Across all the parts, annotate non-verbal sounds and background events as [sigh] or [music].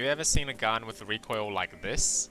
you ever seen a gun with a recoil like this?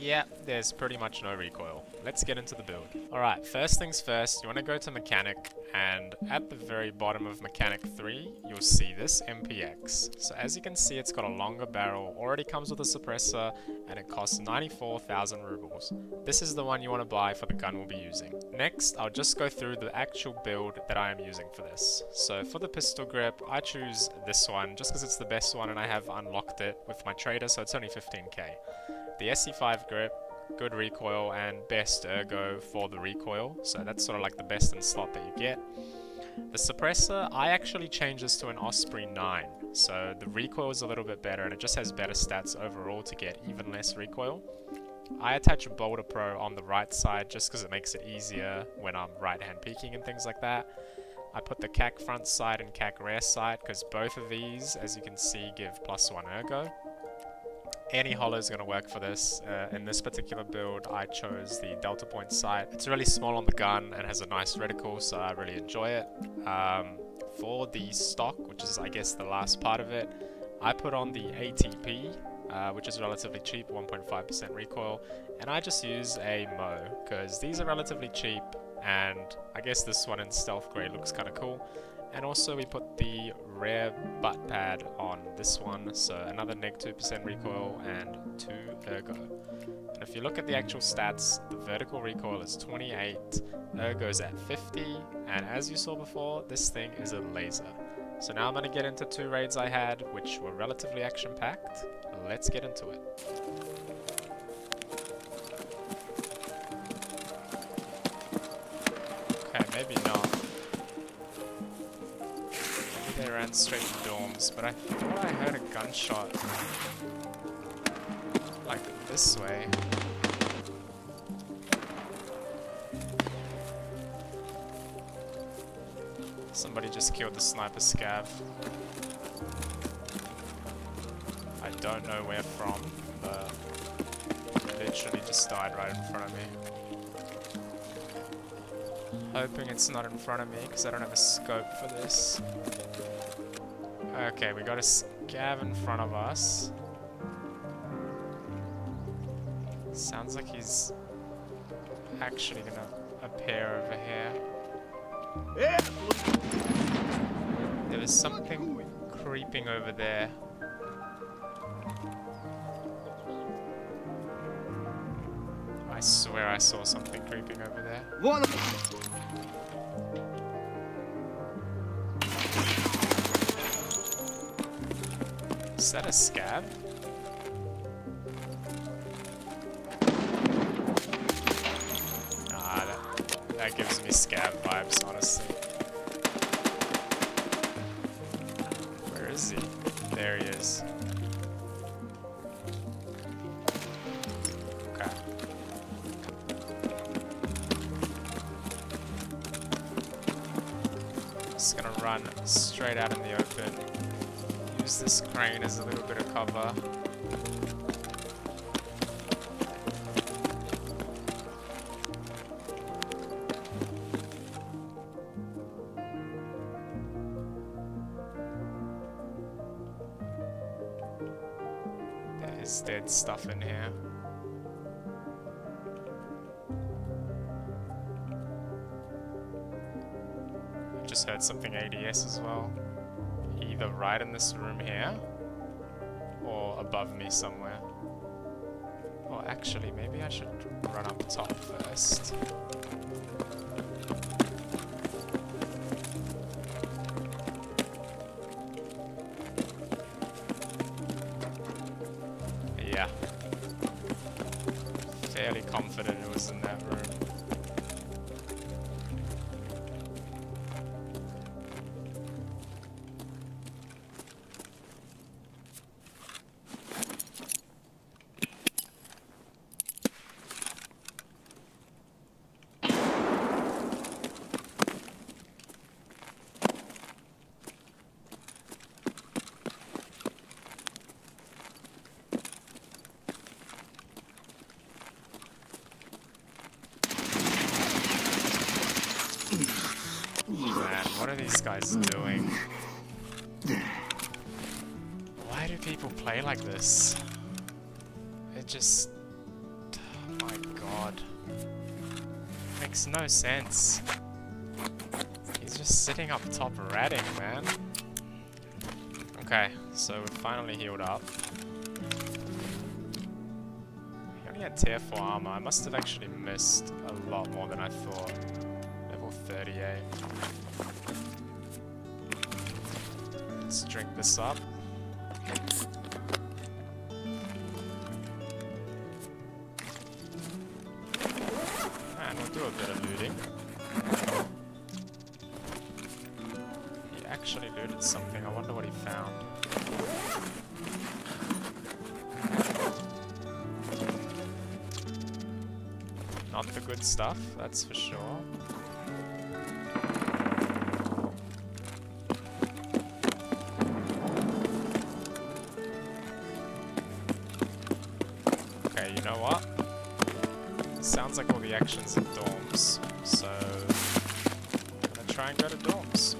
Yeah, there's pretty much no recoil. Let's get into the build. Alright, first things first, you want to go to mechanic, and at the very bottom of mechanic 3, you'll see this MPX. So as you can see, it's got a longer barrel, already comes with a suppressor, and it costs 94,000 rubles. This is the one you want to buy for the gun we'll be using. Next, I'll just go through the actual build that I am using for this. So for the pistol grip, I choose this one, just because it's the best one and I have unlocked it with my trader, so it's only 15k. The SC5 grip, good recoil, and best ergo for the recoil, so that's sort of like the best in slot that you get. The suppressor, I actually changed this to an Osprey 9, so the recoil is a little bit better and it just has better stats overall to get even less recoil. I attach a Baldr Pro on the right side just because it makes it easier when I'm right hand peeking and things like that. I put the KAC front sight and KAC rear sight because both of these, as you can see, give plus one ergo any hollow is going to work for this. Uh, in this particular build, I chose the Delta Point sight. It's really small on the gun and has a nice reticle, so I really enjoy it. Um, for the stock, which is I guess the last part of it, I put on the ATP, uh, which is relatively cheap, 1.5% recoil, and I just use a MOE, because these are relatively cheap, and I guess this one in Stealth Grey looks kind of cool. And also we put the rear butt pad on this one, so another neg 2% recoil and 2 ergo. And if you look at the actual stats, the vertical recoil is 28, ergo's at 50, and as you saw before, this thing is a laser. So now I'm going to get into two raids I had, which were relatively action-packed. Let's get into it. Okay, maybe not ran straight to dorms, but I thought I heard a gunshot. Like this way. Somebody just killed the sniper scav. I don't know where from, but literally just died right in front of me. Hoping it's not in front of me because I don't have a scope for this. Okay, we got a scav in front of us. Sounds like he's actually gonna appear over here. There was something creeping over there. I swear I saw something creeping over there. One Is that a scav? Nah, that, that gives me scav vibes, honestly. This crane as a little bit of cover. There's dead stuff in here. I just heard something ADS as well either right in this room here or above me somewhere. Well, actually, maybe I should run up top first. Yeah. Fairly confident it was in that room. These guys doing? people play like this? It just... Oh my god. Makes no sense. He's just sitting up top ratting, man. Okay, so we're finally healed up. He only had tier 4 armor. I must have actually missed a lot more than I thought. Level 38. Let's drink this up. And we'll do a bit of looting. He actually looted something. I wonder what he found. Not the good stuff, that's for sure. The dorms, so I'm gonna try and go to dorms.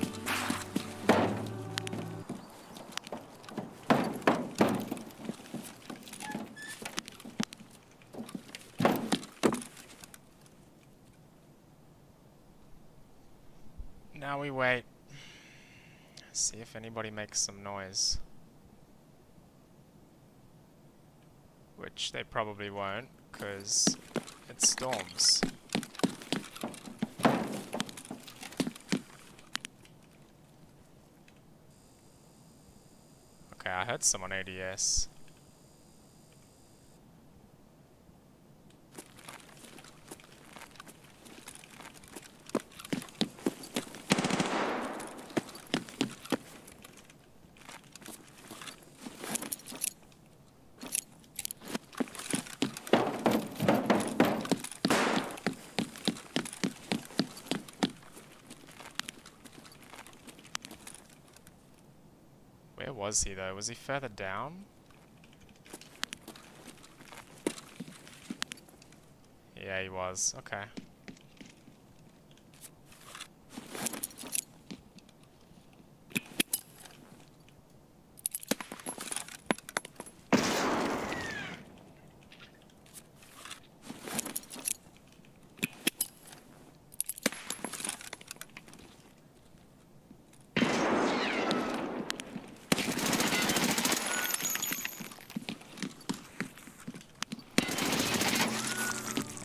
Now we wait. See if anybody makes some noise. Which they probably won't, because it storms. Heard someone ADS. Where was he though? Was he further down? Yeah, he was. Okay.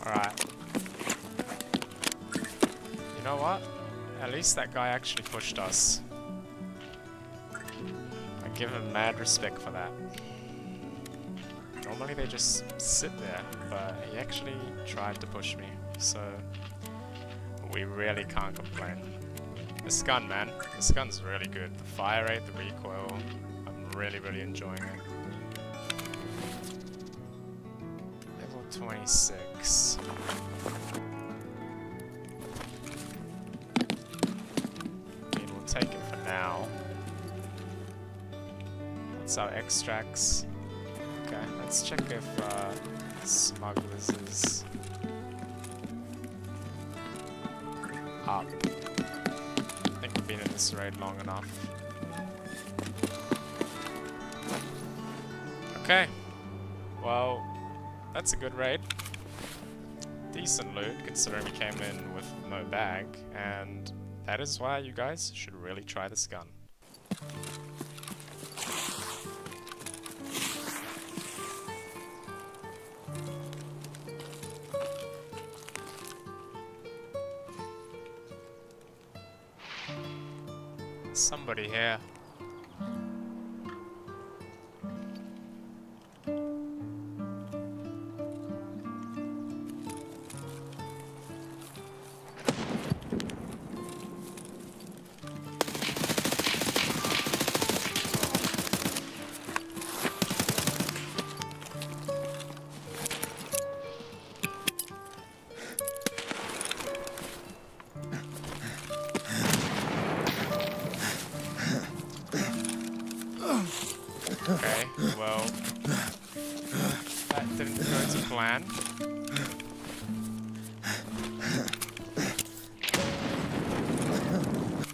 Alright. You know what? At least that guy actually pushed us. I give him mad respect for that. Normally they just sit there, but he actually tried to push me, so we really can't complain. This gun, man, this gun's really good. The fire rate, the recoil, I'm really, really enjoying it. Level 26. Our extracts. Okay, let's check if uh, smugglers is up. I think we've been in this raid long enough. Okay. Well, that's a good raid. Decent loot, considering we came in with no bag, and that is why you guys should really try this gun. Somebody here. Okay, well, that didn't go to plan.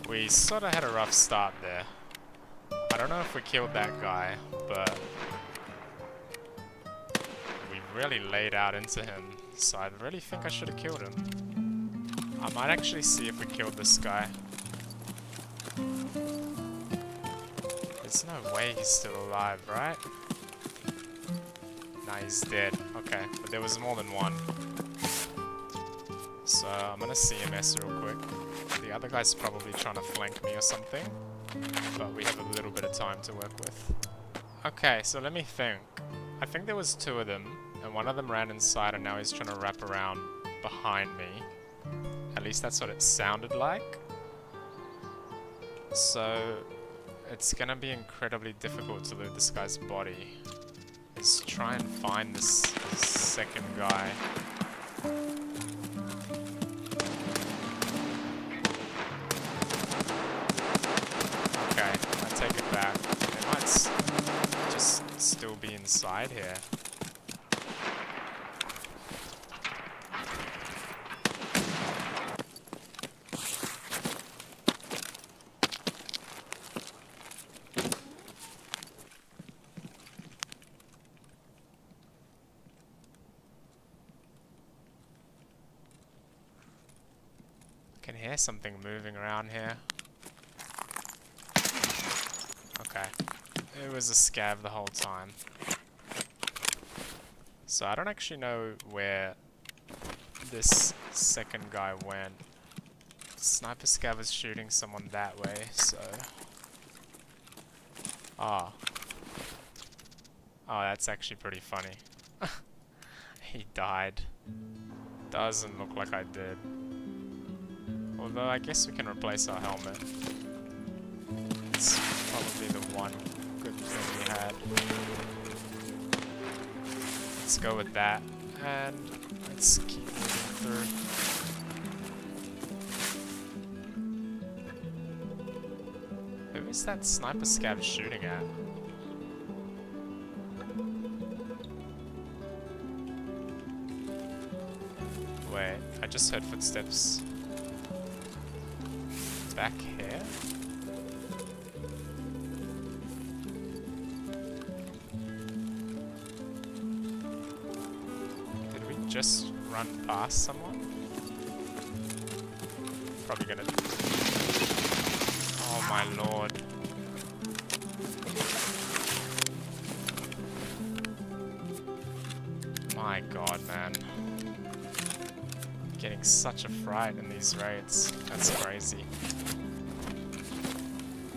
We sort of had a rough start there. I don't know if we killed that guy, but we really laid out into him, so I really think I should have killed him. I might actually see if we killed this guy. There's no way he's still alive, right? Nah, he's dead. Okay, but there was more than one. So I'm gonna CMS real quick. The other guy's probably trying to flank me or something. But we have a little bit of time to work with. Okay, so let me think. I think there was two of them, and one of them ran inside and now he's trying to wrap around behind me. At least that's what it sounded like. So it's gonna be incredibly difficult to loot this guy's body. Let's try and find this second guy. Okay, I take it back. They might just still be inside here. Can hear something moving around here. Okay. It was a scav the whole time. So I don't actually know where this second guy went. Sniper scav was shooting someone that way, so... Ah. Oh, that's actually pretty funny. [laughs] he died. Doesn't look like I did. Although I guess we can replace our helmet. It's probably the one good thing we had. Let's go with that. And let's keep moving through. Who is that sniper scav shooting at? Wait, I just heard footsteps back here? Did we just run past someone? Probably gonna... Oh my lord. My god, man. Getting such a fright in these raids. That's crazy.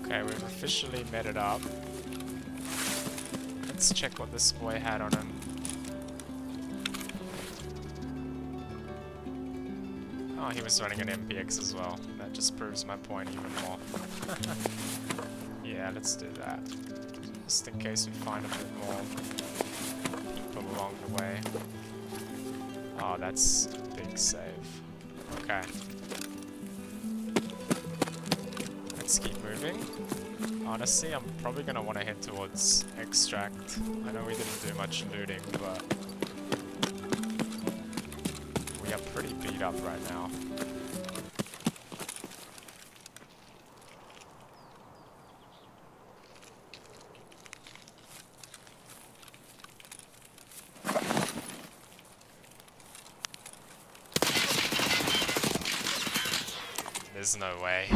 Okay, we've officially met it up. Let's check what this boy had on him. Oh, he was running an MPX as well. That just proves my point even more. [laughs] yeah, let's do that. Just in case we find a bit more people along the way. Oh, that's a big save. Okay. Let's keep moving. Honestly, I'm probably going to want to head towards Extract. I know we didn't do much looting, but... We are pretty beat up right now. There's no way.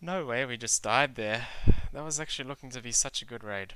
No way we just died there. That was actually looking to be such a good raid.